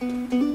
Mm-hmm.